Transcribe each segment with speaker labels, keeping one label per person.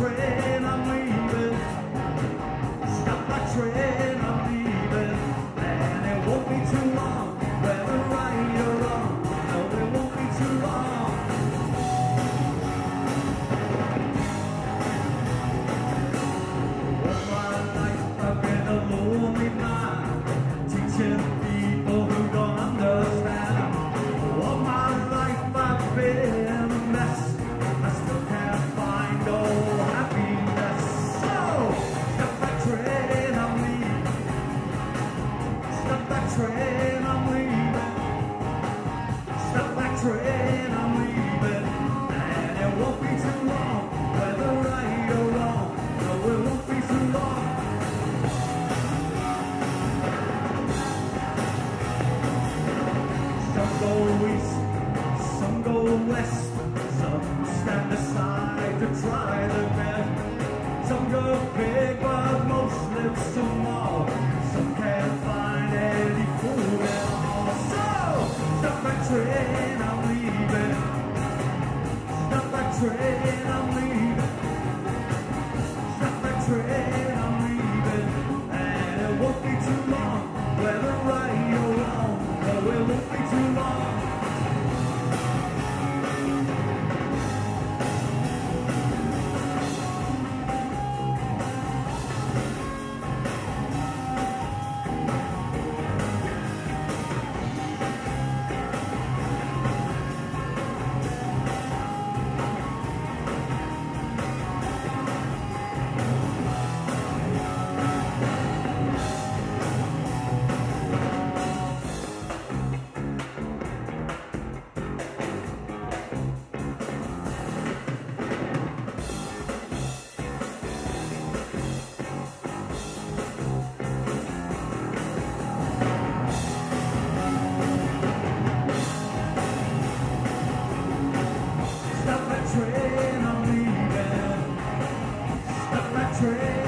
Speaker 1: train, I'm leaving. Stop that train. train, I'm leaving. Stop that train, I'm leaving. And it won't be too long, whether right or wrong. No, it won't be too long. Some go east, some go west. Some stand aside to try their best. Some go big, but most live small. Some can't. train, I'm leaving. Stop that train, I'm leaving. Stop that train, I'm leaving. And it won't be too long, whether right. pray.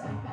Speaker 1: Thank you.